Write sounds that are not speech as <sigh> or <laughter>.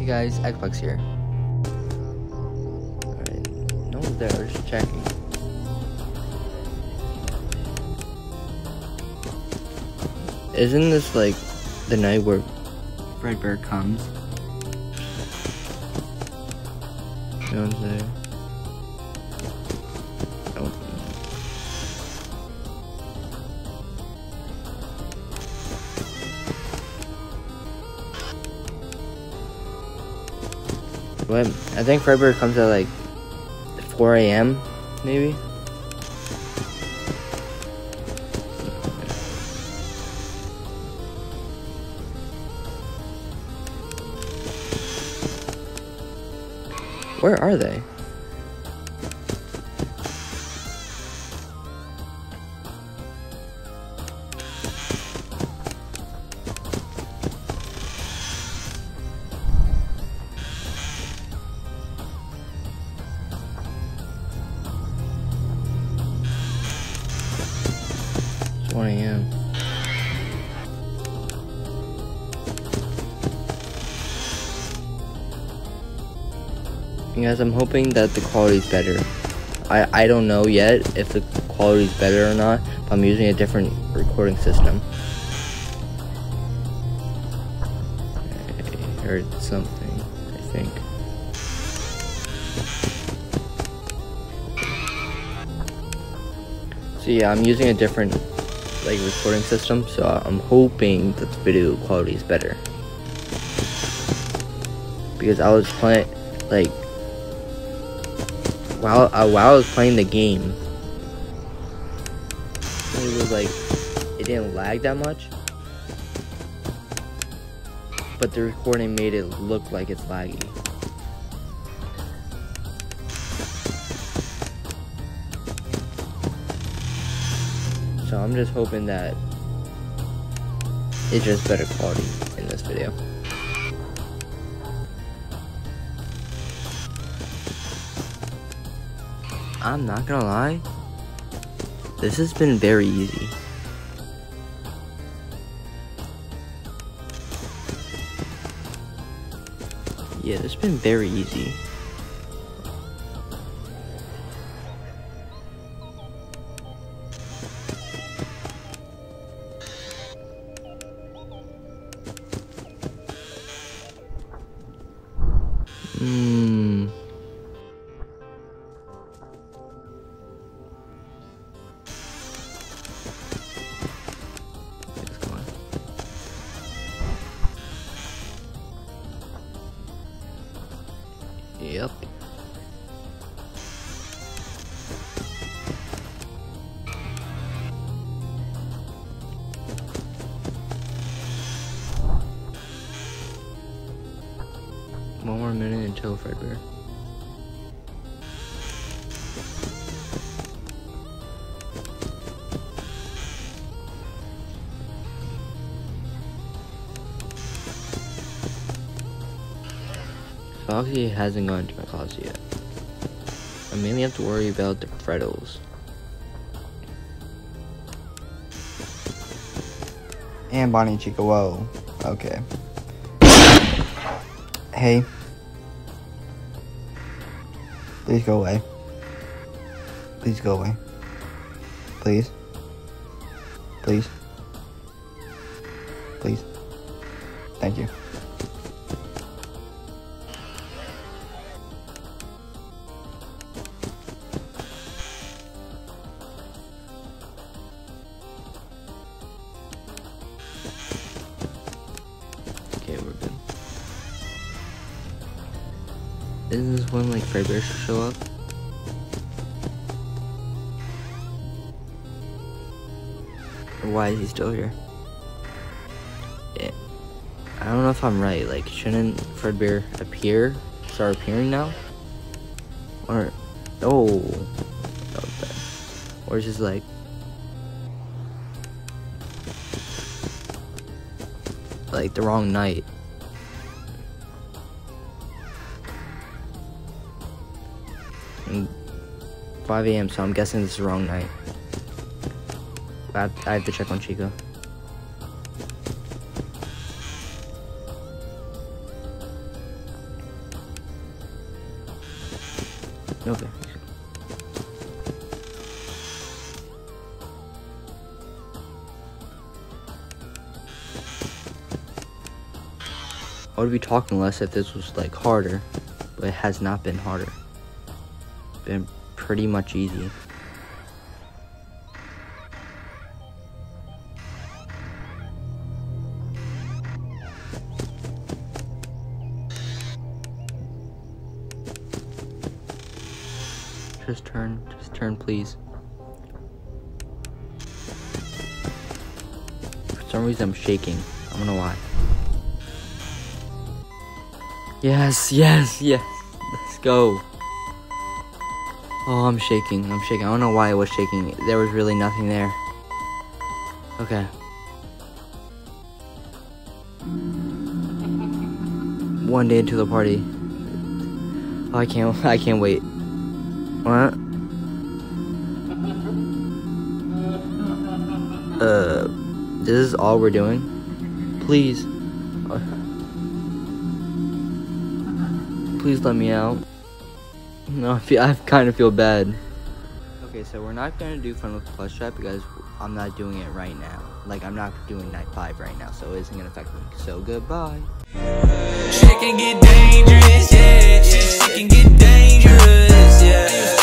Hey guys, Xplex here. Alright, no one's there, we're just checking. Isn't this like the night where Fredbear comes? No one's there. What? I think Fredbear comes at like 4 a.m. maybe. Where are they? 1 a.m. Guys, I'm hoping that the quality's better. I, I don't know yet if the quality's better or not, I'm using a different recording system. I heard something, I think. So yeah, I'm using a different like recording system, so I'm hoping that the video quality is better. Because I was playing like while uh, while I was playing the game, it was like it didn't lag that much, but the recording made it look like it's laggy. So I'm just hoping that it's just better quality in this video. I'm not gonna lie, this has been very easy. Yeah, it's been very easy. Hmm. Yep. One more minute until Fredbear. Foxy hasn't gone to my closet yet. I mainly have to worry about the Freddles. And Bonnie Chica, whoa. Okay. Hey. Please go away. Please go away. Please. Please. Please. Thank you. Isn't this when like Fredbear should show up? Why is he still here? Yeah. I don't know if I'm right. Like, shouldn't Fredbear appear? Start appearing now? Or oh, okay. Or is just like like the wrong night. 5 a.m., so I'm guessing this is the wrong night. But I have to check on Chica. Okay. I would be talking less if this was like harder, but it has not been harder. Been pretty much easy. Just turn, just turn, please. For some reason, I'm shaking. I don't know why. Yes, yes, yes. Let's go. Oh, I'm shaking. I'm shaking. I don't know why I was shaking. There was really nothing there. Okay. One day into the party. Oh, I can't. <laughs> I can't wait. What? Uh, this is all we're doing? Please. Uh, please let me out. No, I, feel, I kind of feel bad. Okay, so we're not gonna do fun with Plushtrap because I'm not doing it right now. Like, I'm not doing night 5 right now, so it isn't gonna affect me. So, goodbye. Shit can get dangerous, yeah. Shit, shit can get dangerous, yeah.